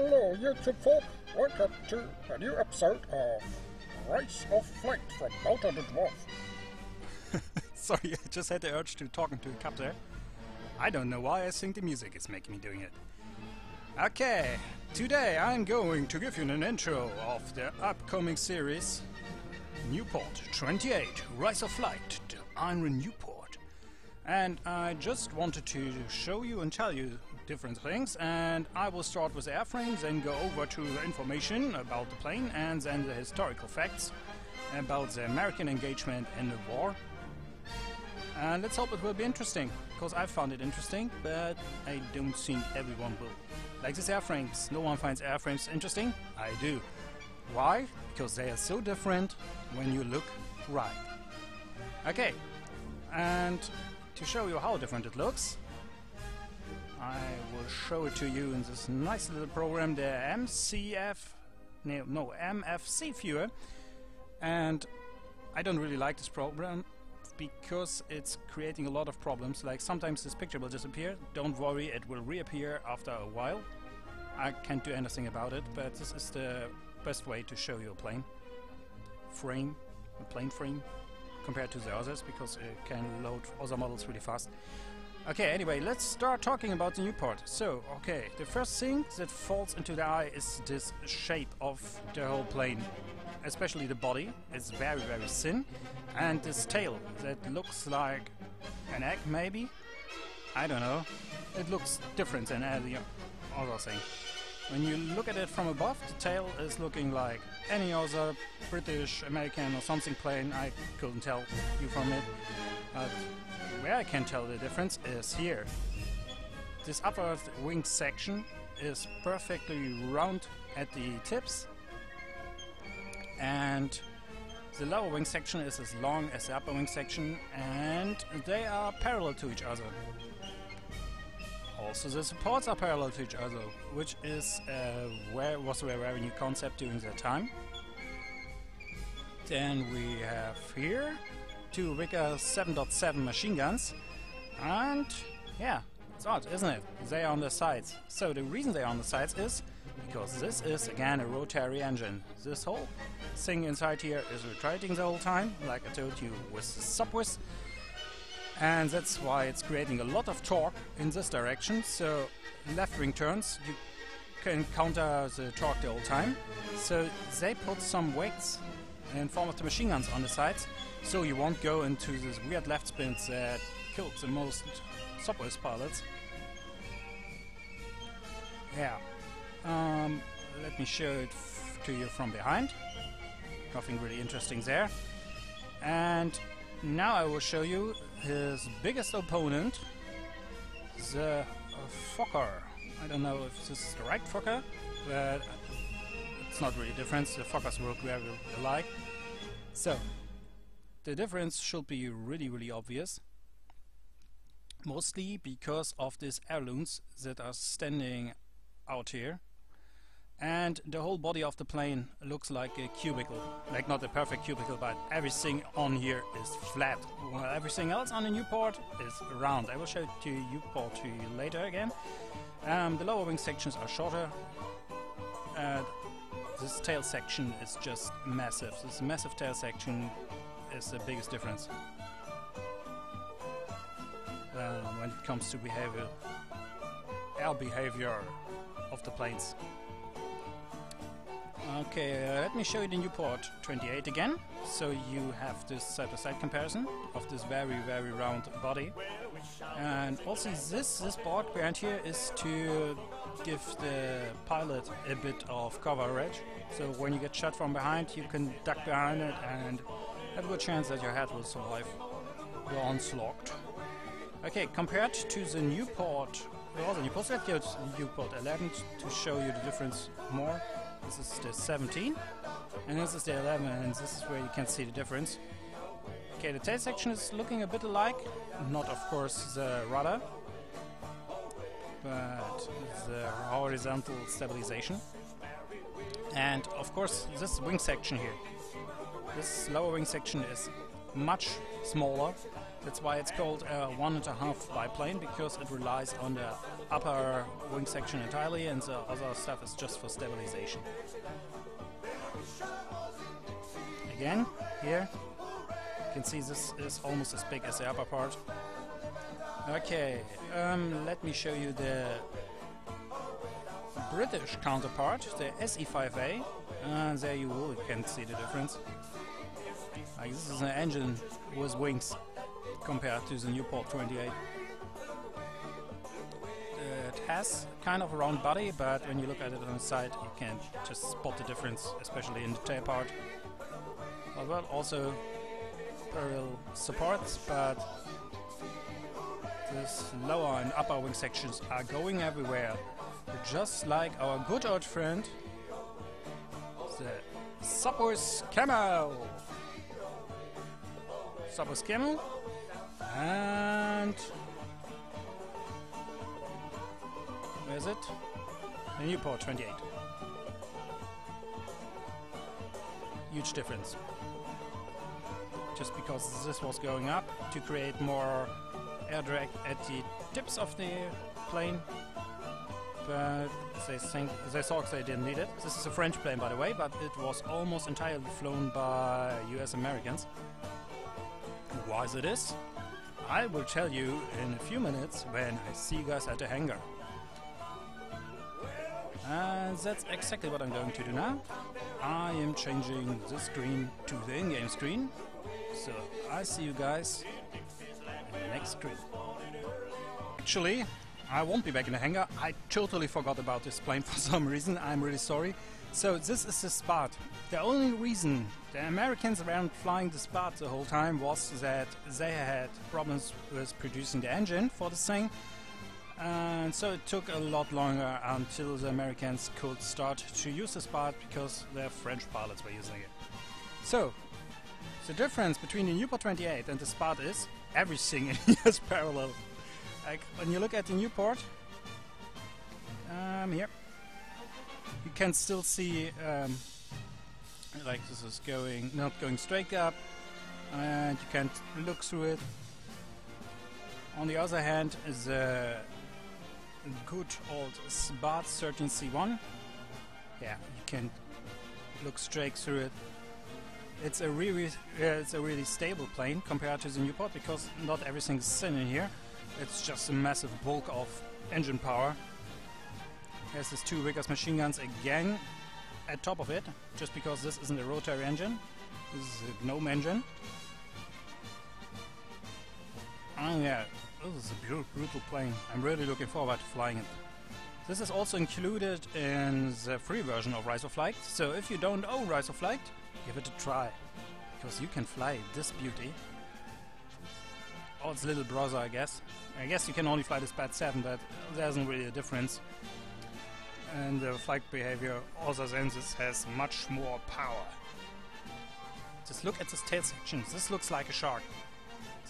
Hello, YouTube folk. Welcome to a new episode of Rise of Flight from Bauta the Dwarf. Sorry, I just had the urge to talk into a cup there. I don't know why I think the music is making me doing it. Okay, today I'm going to give you an intro of the upcoming series Nieuport 28 Rise of Flight to Iron Nieuport. And I just wanted to show you and tell you different things and I will start with airframes and go over to the information about the plane and then the historical facts about the American engagement in the war. And let's hope it will be interesting, because I found it interesting, but I don't think everyone will. Like these airframes, no one finds airframes interesting? I do. Why? Because they are so different when you look right. Okay, and to show you how different it looks, I will show it to you in this nice little program, the MCF, no, no MFC viewer. And I don't really like this program because it's creating a lot of problems. Like sometimes this picture will disappear. Don't worry, it will reappear after a while. I can't do anything about it, but this is the best way to show you a plane frame, a plane frame, compared to the others because it can load other models really fast. Okay, anyway, let's start talking about the Nieuport. So, okay, the first thing that falls into the eye is this shape of the whole plane. Especially the body, it's very very thin. And this tail that looks like an egg maybe? I don't know. It looks different than any other thing. When you look at it from above, the tail is looking like any other British, American or something plane. I couldn't tell you from it. But where I can tell the difference is here. This upper wing section is perfectly round at the tips and the lower wing section is as long as the upper wing section and they are parallel to each other. Also the supports are parallel to each other, which is uh, where was a very new concept during that time. Then we have here two Wicker 7.7 machine guns and yeah, it's odd, isn't it? They are on the sides. So the reason they are on the sides is because this is again a rotary engine. This whole thing inside here is rotating the whole time, like I told you with the Sopwith. And that's why it's creating a lot of torque in this direction. So left wing turns, you can counter the torque the whole time. So they put some weights in form of the machine guns on the sides, so you won't go into these weird left spins that killed the most Sopwith pilots. Yeah. Um, let me show it to you from behind. Nothing really interesting there. And now I will show you his biggest opponent, the Fokker. I don't know if this is the right Fokker, but it's not really different. The Fokkers work very alike. So, the difference should be really, really obvious. Mostly because of these ailerons that are standing out here. And the whole body of the plane looks like a cubicle. Like not a perfect cubicle but everything on here is flat. While everything else on the Nieuport is round. I will show it to Nieuport to you later again. Um, the lower wing sections are shorter. Uh, this tail section is just massive. This massive tail section is the biggest difference uh, when it comes to behavior our behavior of the planes. Okay, uh, let me show you the Nieuport 28 again. So you have this side-by-side -side comparison of this very, very round body. And also this, this board behind here is to give the pilot a bit of coverage. So when you get shot from behind, you can duck behind it and have a good chance that your head will survive the onslaught. Okay, compared to the Nieuport also, you that you put 11 to show you the difference more. This is the 17, and this is the 11, and this is where you can see the difference. Okay, the tail section is looking a bit alike, not of course the rudder, but the horizontal stabilization. And of course this wing section here. This lower wing section is much smaller That's why it's called a one and a half biplane because it relies on the upper wing section entirely and the other stuff is just for stabilization. Again, here, you can see this is almost as big as the upper part. Okay, um, let me show you the British counterpart, the SE5A. Uh, there you will, you can see the difference. Like this is an engine with wings compared to the Nieuport 28. Uh, it has kind of a round body, but when you look at it on the side, you can just spot the difference, especially in the tail part. Well, also parallel supports, but this lower and upper wing sections are going everywhere. Just like our good old friend, the Sopwith Camel. Sopwith Camel. And... Where's it? The Nieuport 28. Huge difference. Just because this was going up to create more air drag at the tips of the plane but they think they thought they didn't need it. This is a French plane, by the way, but it was almost entirely flown by U.S. Americans. Is it is? I will tell you in a few minutes when I see you guys at the hangar. And that's exactly what I'm going to do now. I am changing the screen to the in-game screen. So I see you guys in the next screen. Actually, I won't be back in the hangar. I totally forgot about this plane for some reason. I'm really sorry. So this is the Spad. The only reason the Americans weren't flying the Spad the whole time was that they had problems with producing the engine for the thing. And so it took a lot longer until the Americans could start to use the Spad because their French pilots were using it. So, the difference between the Nieuport 28 and the Spad is everything is parallel. Like when you look at the Nieuport, um, here, you can still see um, like this is going not going straight up, and you can't look through it. On the other hand, the good old Spad 13C1, yeah, you can look straight through it. It's a really, uh, it's a really stable plane compared to the Nieuport because not everything's thin in here. It's just a massive bulk of engine power. Has these two Vickers machine guns again at top of it, just because this isn't a rotary engine. This is a GNOME engine. Oh yeah, this is a brutal plane. I'm really looking forward to flying it. This is also included in the free version of Rise of Flight, so if you don't own Rise of Flight, give it a try. Because you can fly this beauty. Oh, it's little brother, I guess. I guess you can only fly the SPAD 7, but there isn't really a difference. And the flight behavior also senses has much more power. Just look at this tail section. This looks like a shark.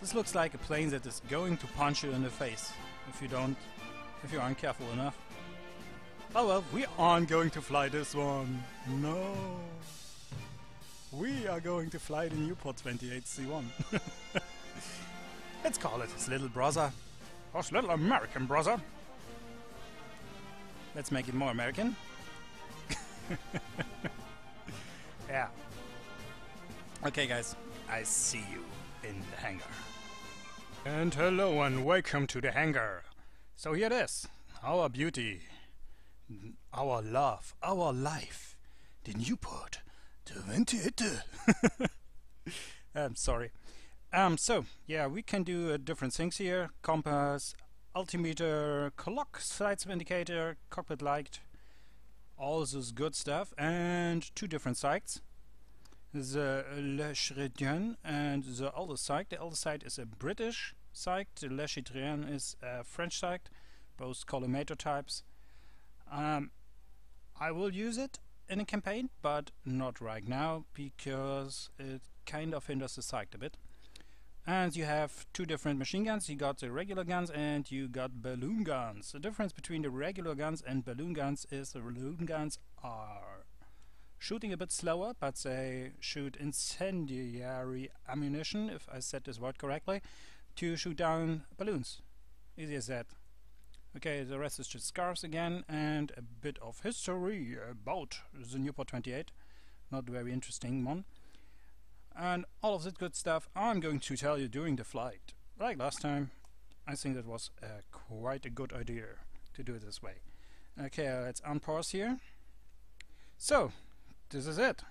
This looks like a plane that is going to punch you in the face if you don't, if you aren't careful enough. Oh well, we aren't going to fly this one. No. We are going to fly the Nieuport 28C1. Let's call it his little brother. Or little American brother. Let's make it more American. yeah. Okay, guys. I see you in the hangar. And hello and welcome to the hangar. So here it is. Our beauty. Our love. Our life. The Nieuport. The 28. I'm sorry. Um, so, yeah, we can do uh, different things here. Compass, altimeter, clock, side indicator, cockpit light, all this good stuff, and two different sights. The Le Chrétien and the other sight. The other sight is a British sight, the Le Chrétien is a French sight, both collimator types. Um, I will use it in a campaign, but not right now, because it kind of hinders the sight a bit. And you have two different machine guns. You got the regular guns and you got balloon guns. The difference between the regular guns and balloon guns is the balloon guns are shooting a bit slower, but they shoot incendiary ammunition, if I said this word correctly. to shoot down balloons. Easy as that. Okay, the rest is just scars again and a bit of history about the Nieuport 28. Not very interesting one. And all of that good stuff I'm going to tell you during the flight. Like last time, I think that was uh, quite a good idea to do it this way. Okay, let's unpause here. So, this is it.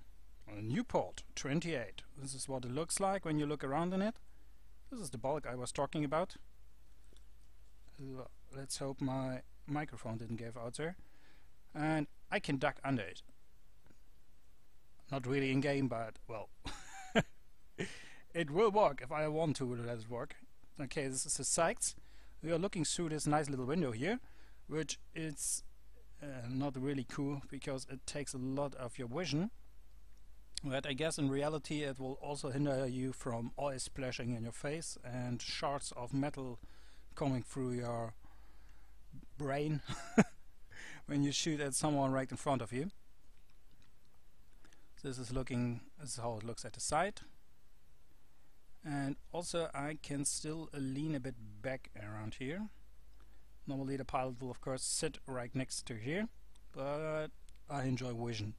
Nieuport 28. This is what it looks like when you look around in it. This is the bulk I was talking about. Let's hope my microphone didn't give out there. And I can duck under it. Not really in game, but well, it will work if I want to let it work. Okay, this is the sights. We are looking through this nice little window here, which is uh, not really cool because it takes a lot of your vision. But I guess in reality it will also hinder you from oil splashing in your face and shards of metal coming through your brain when you shoot at someone right in front of you. This is looking, this is how it looks at the side. And also I can still lean a bit back around here. Normally the pilot will of course sit right next to here, but I enjoy vision.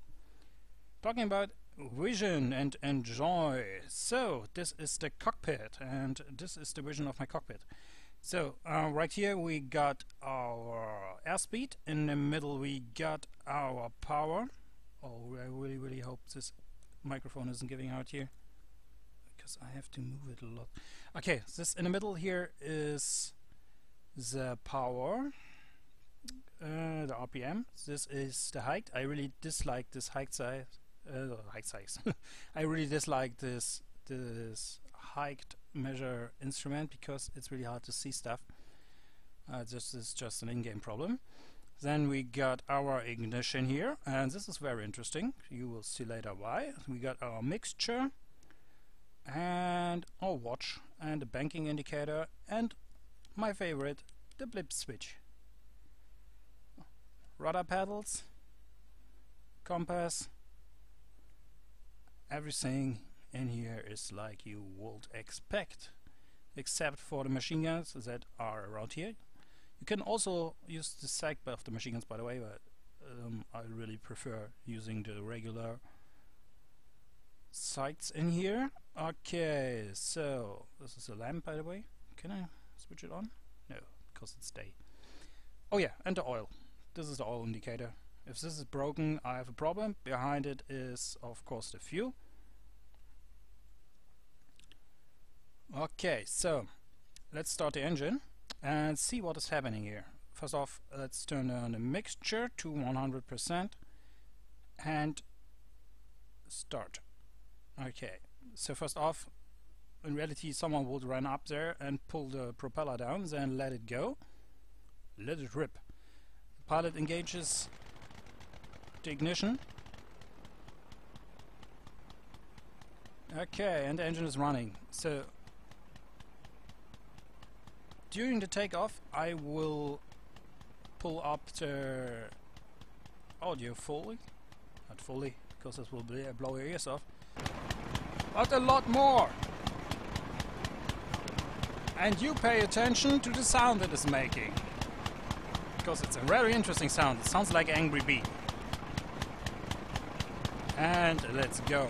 Talking about vision and enjoy. So this is the cockpit and this is the vision of my cockpit. So uh, right here we got our airspeed, in the middle we got our power. Oh, I really really hope this microphone isn't giving out here because I have to move it a lot. Okay, this in the middle here is the power, uh, the RPM. This is the height. I really dislike this height size. Uh, height size. I really dislike this this height measure instrument because it's really hard to see stuff. Uh, this is just an in-game problem. Then we got our ignition here, and this is very interesting. You will see later why. We got our mixture, and our watch, and the banking indicator, and my favorite, the blip switch. Rudder pedals, compass, everything in here is like you would expect except for the machine guns that are around here. You can also use the sight of the machine guns by the way, but um, I really prefer using the regular sights in here. Okay, so this is a lamp by the way. Can I switch it on? No, because it's day. Oh yeah, and the oil. This is the oil indicator. If this is broken, I have a problem. Behind it is of course the fuel. Okay, so let's start the engine and see what is happening here. First off, let's turn on the mixture to 100% and start. Okay, so first off, in reality someone would run up there and pull the propeller down, then let it go. Let it rip. The pilot engages the ignition. Okay, and the engine is running. So during the takeoff I will pull up the audio fully not fully because this will blow your ears off but a lot more. And you pay attention to the sound it is making. Because it's a very interesting sound. It sounds like angry bee. And let's go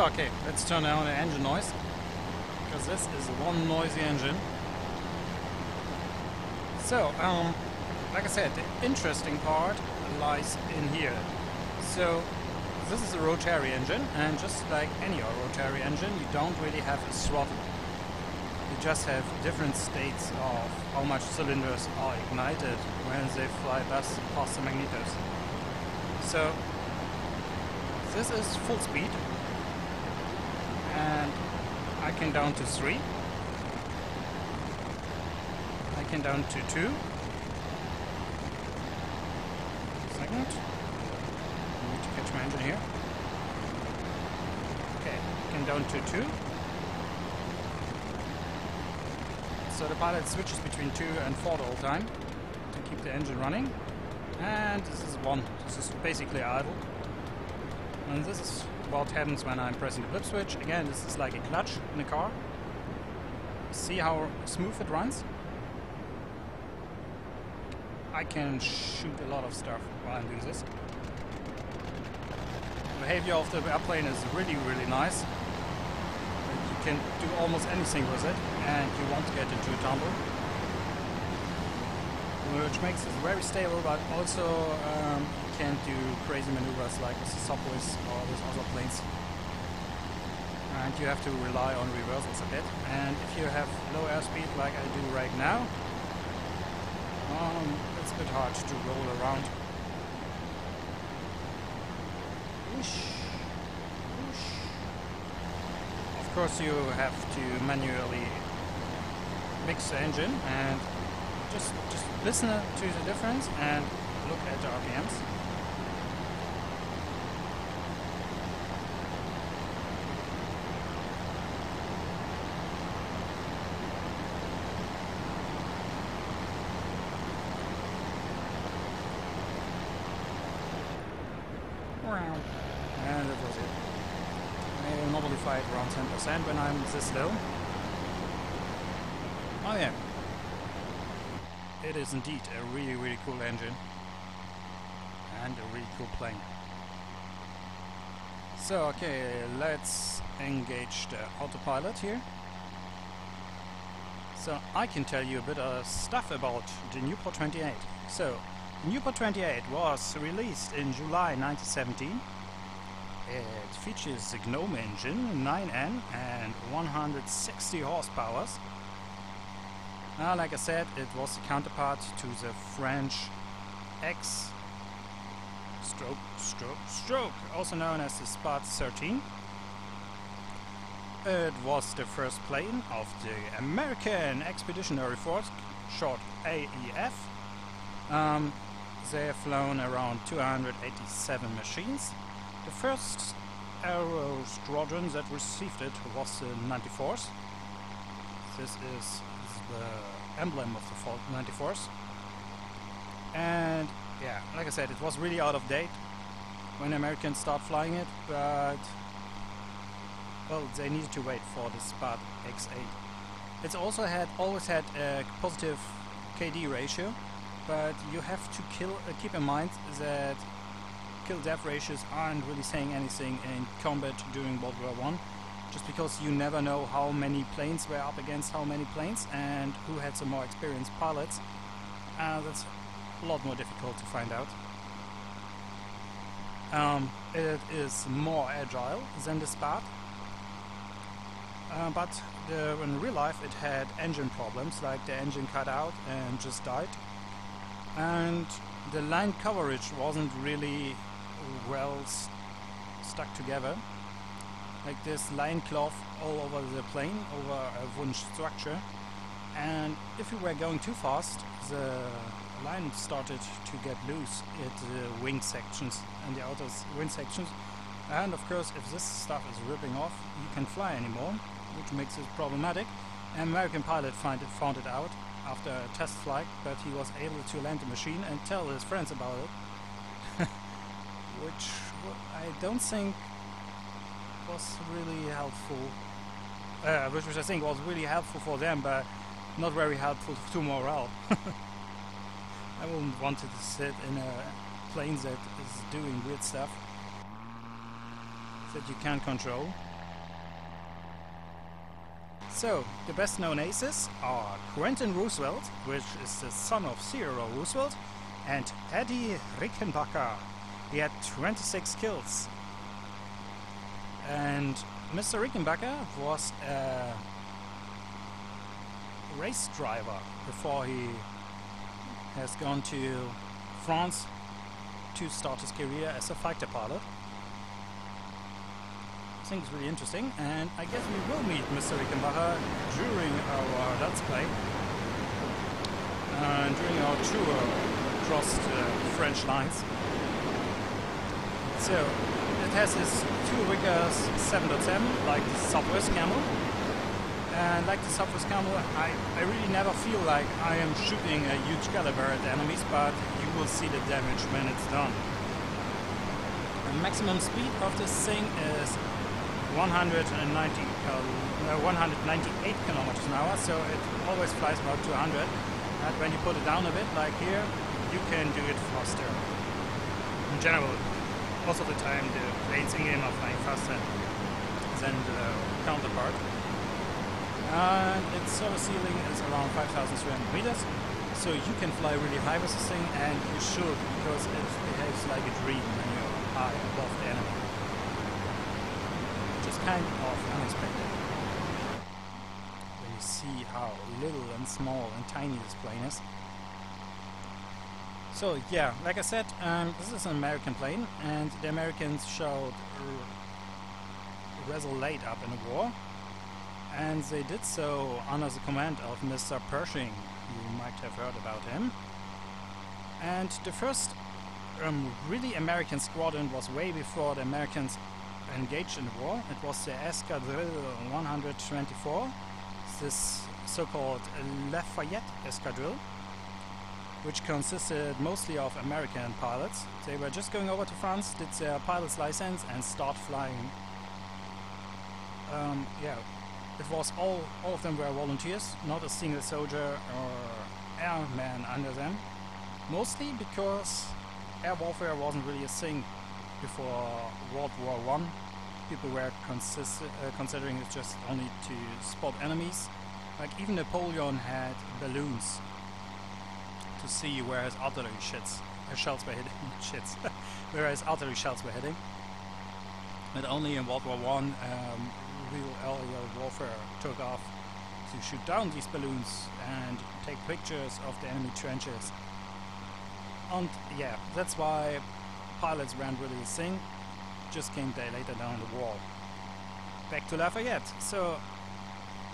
So okay, let's turn down the engine noise because this is one noisy engine. So, um, like I said, the interesting part lies in here. So, this is a rotary engine, and just like any other rotary engine, you don't really have a throttle. You just have different states of how much cylinders are ignited when they fly past, past the magnetos. So, this is full speed, and I can down to 3. I can down to 2. Second. I need to catch my engine here. Okay, I can down to 2. So the pilot switches between 2 and 4 the whole time to keep the engine running. And this is 1. This is basically idle. And this is what happens when I'm pressing the blip switch. Again, this is like a clutch in a car. See how smooth it runs? I can shoot a lot of stuff while I'm doing this. The behavior of the airplane is really, really nice. You can do almost anything with it, and you won't get into a tumble. Which makes it very stable, but also um, can do crazy maneuvers like with the Sopwiths or with other planes. And you have to rely on reversals a bit. And if you have low airspeed like I do right now, um, it's a bit hard to roll around. Of course you have to manually mix the engine and just just listen to the difference and look at the RPMs. And that was it. I normally fight around 10% when I'm this low. Oh yeah. It is indeed a really, really cool engine. And a really cool plane. So, okay, let's engage the autopilot here. So, I can tell you a bit of stuff about the Nieuport 28. So, Nieuport 28 was released in July 1917. It features a GNOME engine, 9N and 160 horsepower. Like I said, it was the counterpart to the French X stroke, stroke, stroke, also known as the Spad 13. It was the first plane of the American Expeditionary Force, short AEF. Um, they have flown around 287 machines. The first aero squadron that received it was the 94th. This is, the emblem of the 94s, And yeah, like I said, it was really out of date when Americans start flying it, but well, they needed to wait for the Spad X8. It's also had always had a positive KD ratio, but you have to kill, uh, keep in mind that kill-death ratios aren't really saying anything in combat during World War One, just because you never know how many planes were up against how many planes and who had some more experienced pilots. Uh, that's a lot more difficult to find out. Um, it is more agile than the Spad, uh, but the, in real life it had engine problems, like the engine cut out and just died and the line coverage wasn't really well st stuck together like this line cloth all over the plane over a wooden structure. And if you were going too fast the line started to get loose at the wing sections and the outer wing sections. And of course if this stuff is ripping off you can't fly anymore which makes it problematic. An American pilot it, found it out after a test flight, but he was able to land the machine and tell his friends about it. Which I don't think was really helpful. Uh, which, which I think was really helpful for them, but not very helpful to morale. I wouldn't want to sit in a plane that is doing weird stuff that you can't control. So, the best known aces are Quentin Roosevelt, which is the son of Theodore Roosevelt, and Eddie Rickenbacker. He had 26 kills. And Mr. Rickenbacker was a race driver before he has gone to France to start his career as a fighter pilot. I think it's really interesting, and I guess we will meet Mr. Rickenbacker during our Let's Play, and during our tour across the French lines. So, it has this two Vickers 7.7, like the Sopwith Camel, and like the Sopwith Camel, I, I really never feel like I am shooting a huge caliber at enemies, but you will see the damage when it's done. The maximum speed of this thing is 190 uh, 198 kilometers an hour, so it always flies about 200. And when you put it down a bit, like here, you can do it faster. In general, most of the time the planes in-game are flying faster than uh, the counterpart. And its service ceiling is around 5,300 meters, so you can fly really high with this thing, and you should, because it behaves like a dream when you're high above the enemy kind of unexpected. When you see how little and small and tiny this plane is. So yeah, like I said, um, this is an American plane, and the Americans showed late up in the war, and they did so under the command of Mr. Pershing. You might have heard about him. And the first um, really American squadron was way before the Americans engaged in the war. It was the Escadrille 124, this so-called Lafayette Escadrille, which consisted mostly of American pilots. They were just going over to France, did their pilot's license and start flying. Um, yeah, it was all, all of them were volunteers, not a single soldier or airman under them. Mostly because air warfare wasn't really a thing before World War One. People were uh, considering it just only to spot enemies. Like even Napoleon had balloons to see where his artillery shits, uh, shells were hitting. shits, where his artillery shells were hitting. But only in World War One, um, real aerial warfare took off to shoot down these balloons and take pictures of the enemy trenches. And yeah, that's why pilots weren't really a thing, just came there later down the wall. Back to Lafayette. So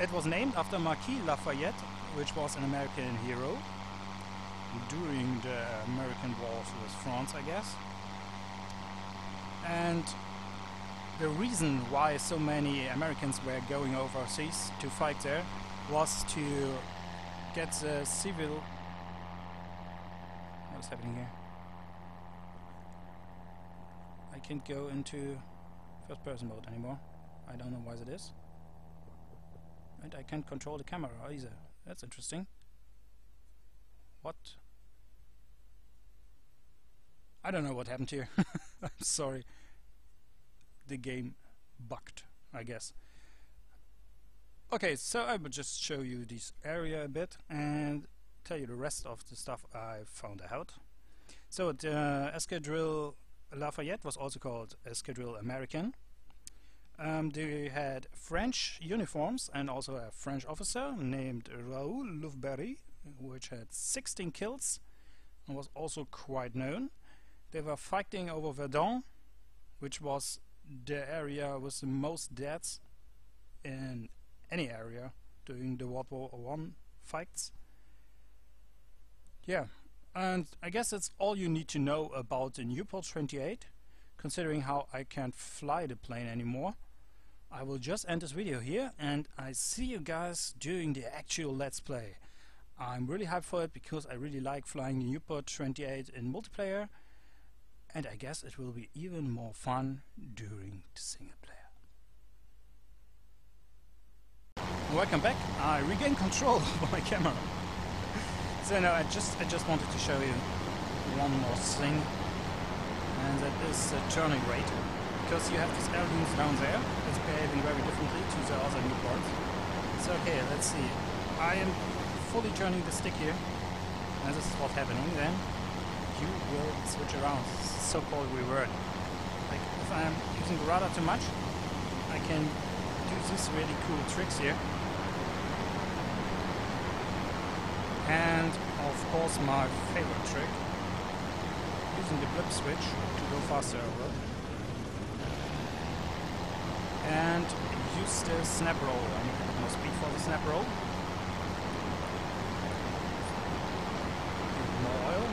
it was named after Marquis Lafayette, which was an American hero during the American wars with France, I guess. And the reason why so many Americans were going overseas to fight there was to get the civil. What's happening here? I can't go into first person mode anymore. I don't know why that is. And I can't control the camera either. That's interesting. What? I don't know what happened here. I'm sorry. The game bugged, I guess. Okay, so I will just show you this area a bit and tell you the rest of the stuff I found out. So the Escadrille Lafayette was also called Escadrille American. Um, they had French uniforms and also a French officer named Raoul Lufbery, which had 16 kills and was also quite known. They were fighting over Verdun, which was the area with the most deaths in any area during the World War One fights. Yeah, and I guess that's all you need to know about the Nieuport 28, considering how I can't fly the plane anymore. I will just end this video here and I see you guys during the actual Let's Play. I'm really hyped for it because I really like flying the Nieuport 28 in multiplayer and I guess it will be even more fun during the single player. Welcome back. I regained control of my camera. So now I just I just wanted to show you one more thing, and that is the turning rate. Because you have these ailerons down there, it's behaving very differently to the other Nieuports. So okay, let's see. I am fully turning the stick here. And this is what's happening. Then you will switch around. So-called revert. Like if I'm using the rudder too much, I can do these really cool tricks here. And of course my favorite trick, using the blip switch to go faster over. And use the snap roll. I need more speed for the snap roll. More oil.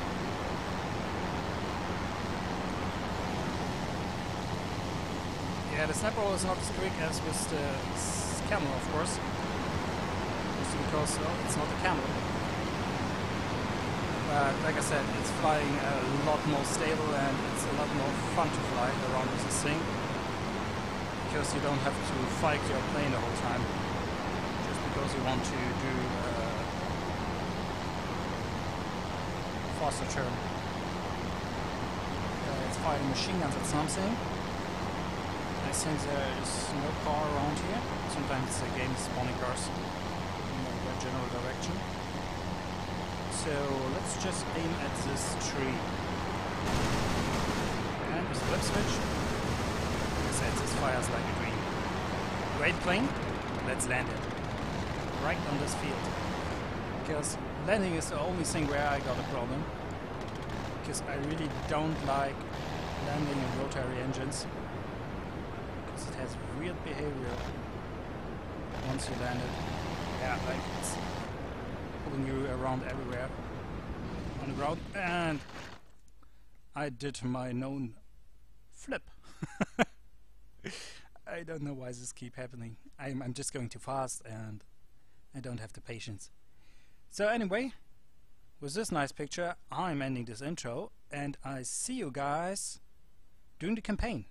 Yeah, the snap roll is not as quick as with the camel, of course. Just because well, it's not a camel. But like I said, it's flying a lot more stable and it's a lot more fun to fly around with this thing. Because you don't have to fight your plane the whole time. Just because you want to do uh, faster turn. Uh, it's fighting machine guns at something. I think uh, there is no car around here. Sometimes the game is spawning cars in the general direction. So let's just aim at this tree. And with the blip switch. Like I said, this fires like a dream. Great plane. Let's land it. Right on this field. Because landing is the only thing where I got a problem. Because I really don't like landing in rotary engines has weird behavior once you land it. Yeah, like it's pulling you around everywhere on the ground. And I did my known flip. I don't know why this keep happening. I'm, I'm just going too fast and I don't have the patience. So anyway, with this nice picture, I'm ending this intro and I see you guys during the campaign.